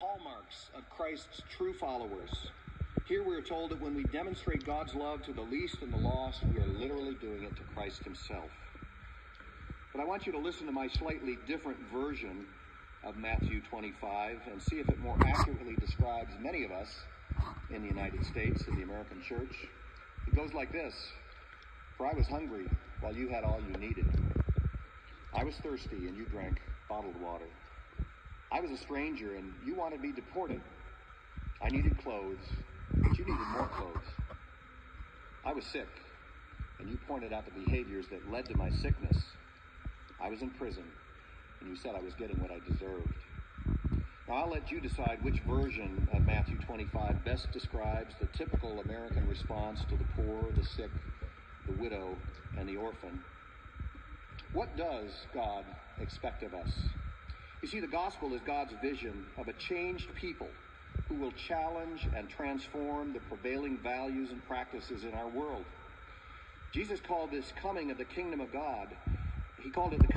hallmarks of Christ's true followers. Here we are told that when we demonstrate God's love to the least and the lost, we are literally doing it to Christ Himself. But I want you to listen to my slightly different version of Matthew 25 and see if it more accurately describes many of us in the United States, in the American church. It goes like this For I was hungry while you had all you needed. I was thirsty and you drank bottled water. I was a stranger and you wanted me deported. I needed clothes, but you needed more clothes. I was sick and you pointed out the behaviors that led to my sickness. I was in prison and you said I was getting what I deserved. Now I'll let you decide which version of Matthew 25 best describes the typical American response to the poor, the sick, the widow, and the orphan. What does God expect of us? You see, the gospel is God's vision of a changed people who will challenge and transform the prevailing values and practices in our world. Jesus called this coming of the kingdom of God, he called it the